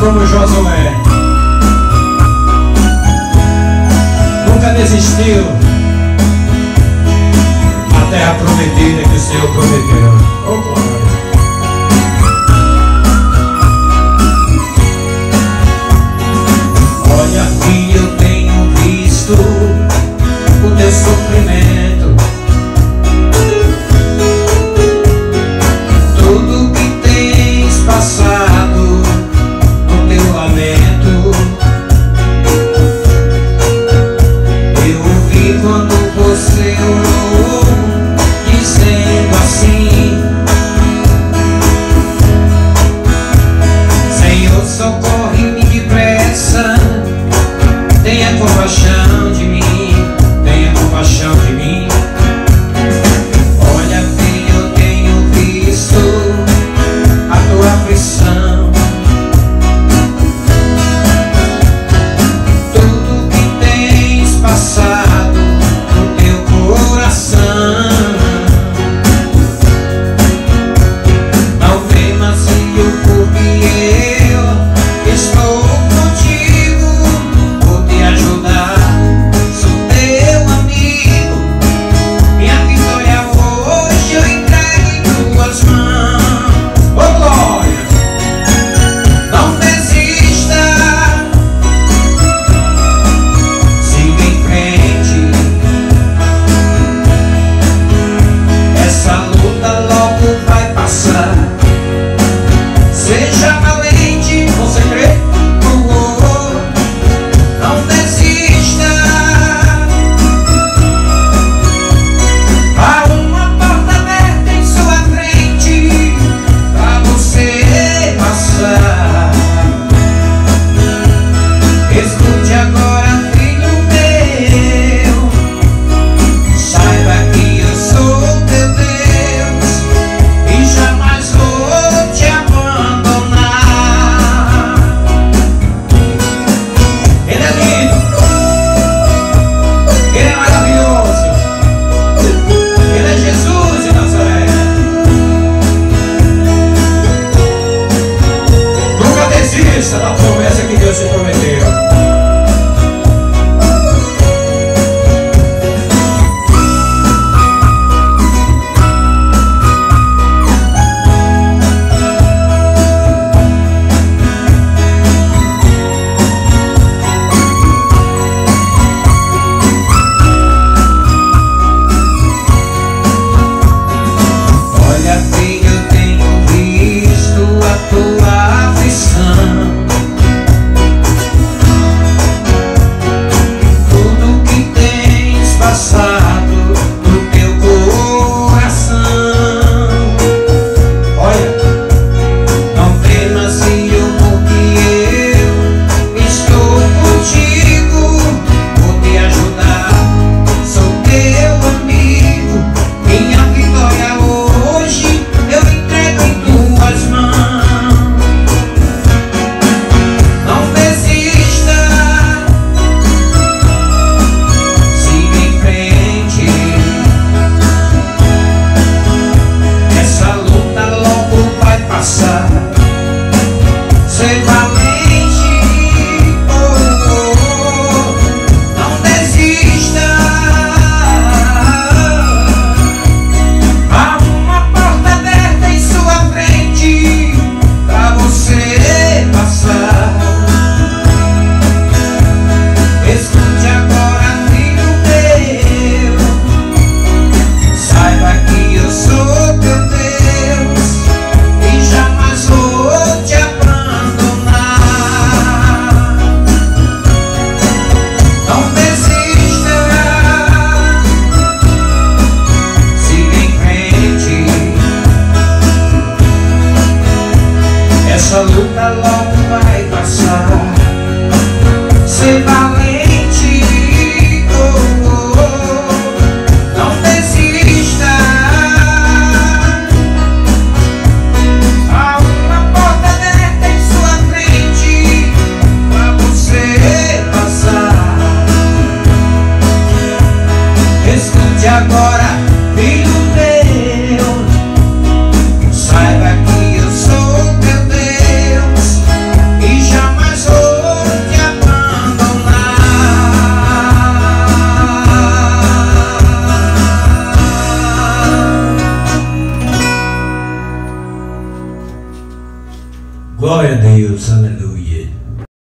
como Josué. Nunca desistiu. A terra prometida que o Senhor prometeu. Oh, glória. Olha que eu tenho visto o teu sofrimento. Teu